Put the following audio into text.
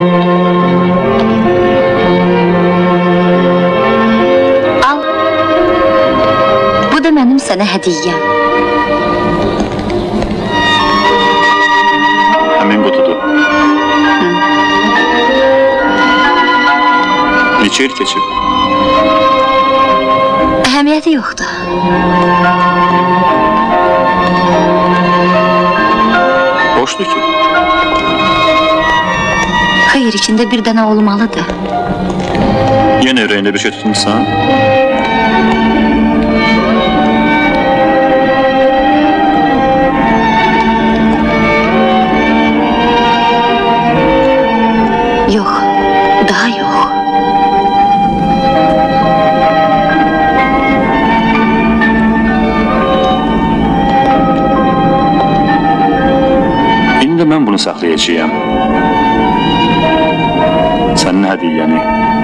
Al. Bu da mənim sənə hədiyyəm. Həmin qutudur. Neçə il keçib? Əhəmiyyəti yoxdur. Boşdur ki. Xeyr, içində bir dənə olmalıdır. Yenə ürəyində bir şey tutmuşsan? Yox, daha. İndi də mən bunu saxlayacağam. दी जाने।